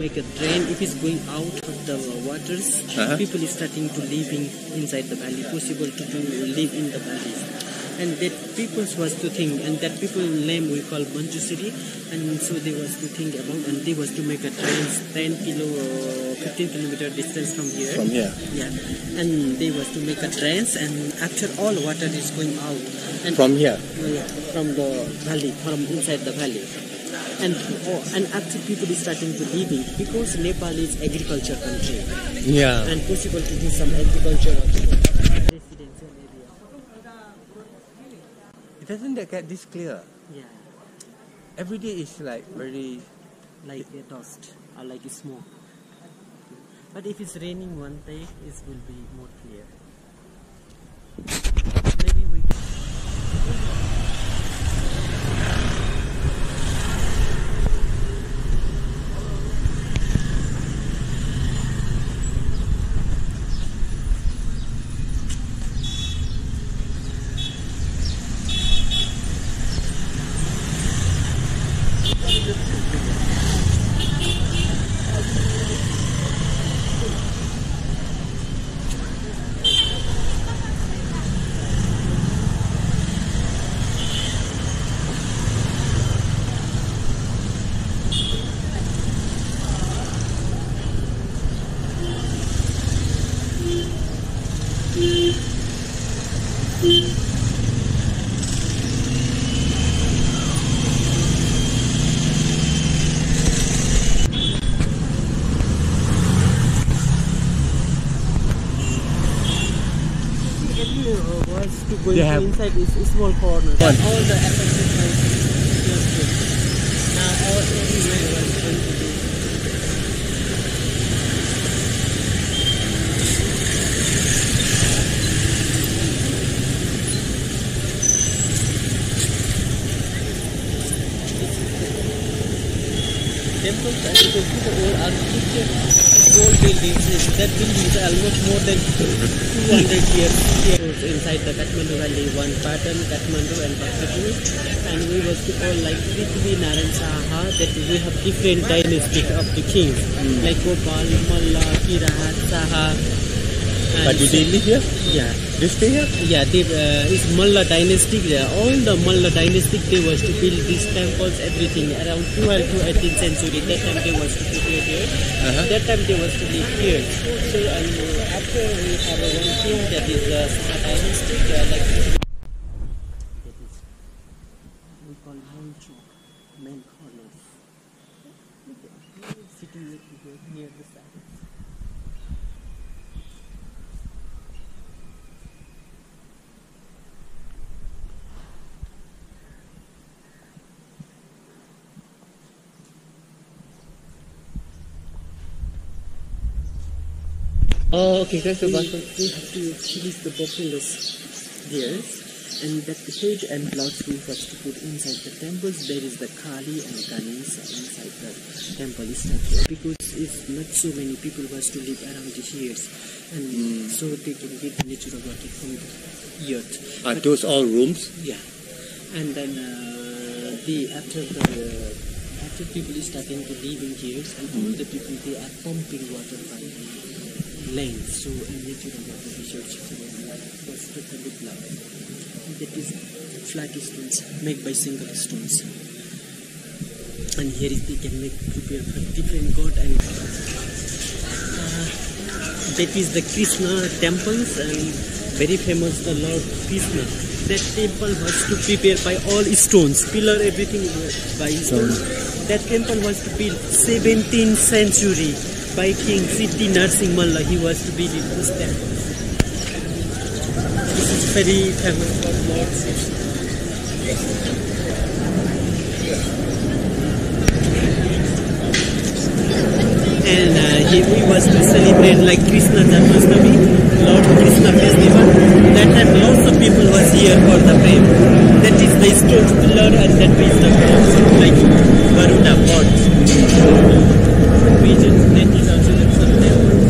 Like a drain, if it's going out of the waters, Uh-huh. people is starting to living inside the valley. Possible to do live in the valleys, and that people was to think, and that people name we call Manjusiri, and so they was to think about, and they was to make a train 10 kilo, 15 kilometer distance from here. From here. Yeah, and they was to make a trance, and after all water is going out, and From here. yeah, from the valley, from inside the valley. And and after people is starting to living because Nepal is agriculture country Yeah. and possible to do some agriculture also. Residential area. It doesn't get this clear. Yeah, Every day is like very. like a dust or like a smoke. But if it's raining one day, it will be more clear. Maybe we can. Every uh, was to They into inside is a small corner. All the affected Temples and you can see the old architecture, old buildings. That building is almost more than 200 years years inside the Kathmandu Valley. One pattern, Kathmandu and Bhaktapur. And we to call like Prithvi Narayan Saha that we have different dynasties of the kings. Mm. Like Gopal, Malla, Kirahat, Saha. But do they live here? Yeah. They stay here? Yeah, they, uh, it's Malla dynasty. All the Malla dynasty, they was to build these temples, everything around 12 to 18th century. That time they was to prepare here. Uh-huh. That time they was to live here. So and uh, after we have a one king that is uh, dynasty. Are like that is we call Moncho, main corners. Sitting here near the side. Oh, okay, that's the button. we have to finish the populous there and that the page and blocks we have to put inside the temples. There is the Kali and Ganesha inside the temple. Statue because it's not so many people was to live around the years and so they can get the natural water from the earth Are those all rooms? yeah. And then uh, the after the uh, after people is starting to live in here and all the people they are pumping water by lanes so in natural water research was totally black that is flat stones made by single stones. And here is they can make prepare for different god and uh, that is the krishna temples and very famous the lord krishna. That temple was to prepare by all stones, pillar everything by stone. That temple was to build 17th century by King Siddhi Narsingh Malla. He was to build this temple. This is very famous for Lord and uh, he, he was to celebrate like Krishna Janmashtami, Lord Krishna festival. That time lots of people was here for the prayer. That is the stone pillar and that is the like Garuda god. Vision. That is also the temple.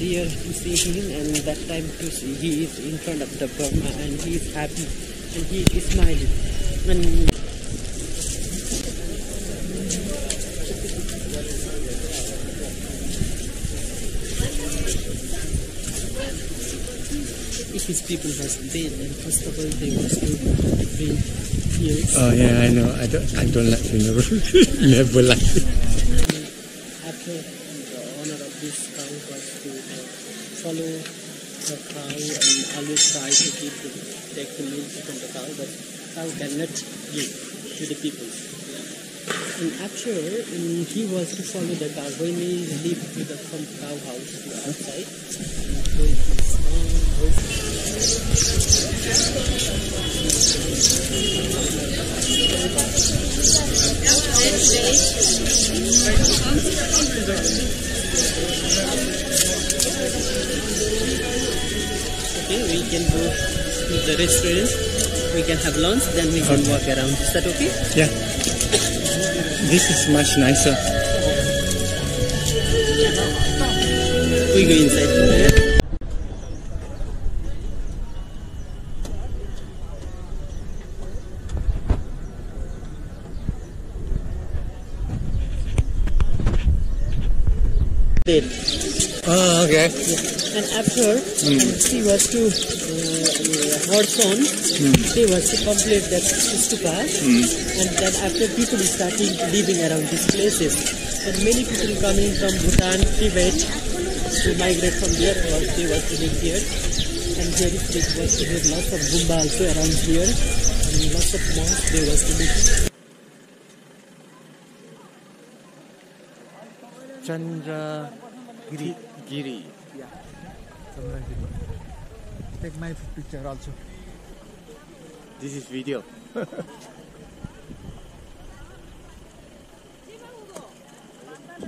uh, here to see him and that time to see he is in front of the Burma and he is happy and he is smiling and if his people was dead and first of all they to bring here Oh yeah, I know. I don't. I don't like funeral. Never like. it. after the owner of this cow was to uh, follow the cow and always try to keep the, take the milk from the cow, but cow cannot give to the people. And after um, he was to follow the cow when he lived to the from cow house to outside. So the restaurant. We can have lunch, then we can Okay. walk around. Is that okay? Yeah. This is much nicer. We go inside. Dead. Oh, okay. And after hmm. he was to uh, her son, hmm. he was to complete that stupa, hmm. and then after people starting living around these places, and many people coming from Bhutan, Tibet to migrate from there, was they was to live here, and there is there was to have lots of Gumba also around here, and lots of monks they was to live. Chandra Giri. Giri. Chandragiri. Take my picture also. This is video.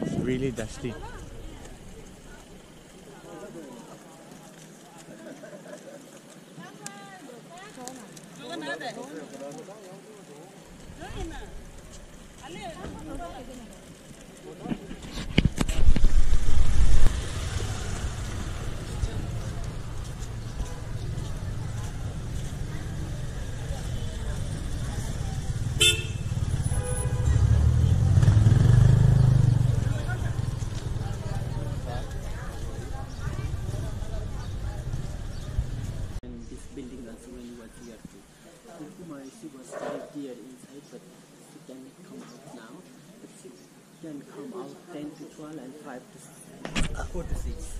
it's really dusty. Inside, but can come out now. But 6 can come out 10 to 12 and 5 to 6. Uh, 4 to 6.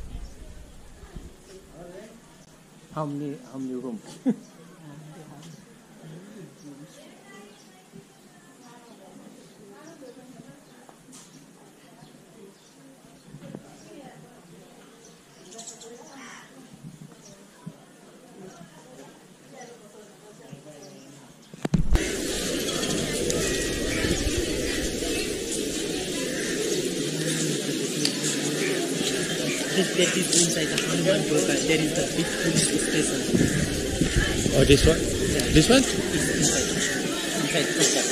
How many how many rooms? This that is inside the Hanuman. There is the big police station. Oh, this one. This one? Inside. Inside.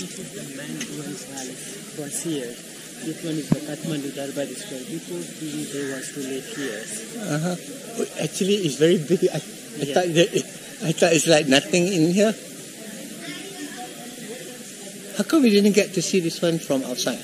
This is the man who is palace was here. This one is the Kathmandu Durbar Square. Before the there was to live here. Uh-huh. Actually, it's very big. I, I Yeah. thought that it, I thought it's like nothing in here. How come we didn't get to see this one from outside?